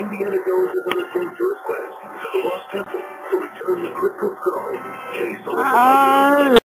Indiana Jones is on a dangerous quest to the Lost Temple to return the Crystal Skull. Chase the ah.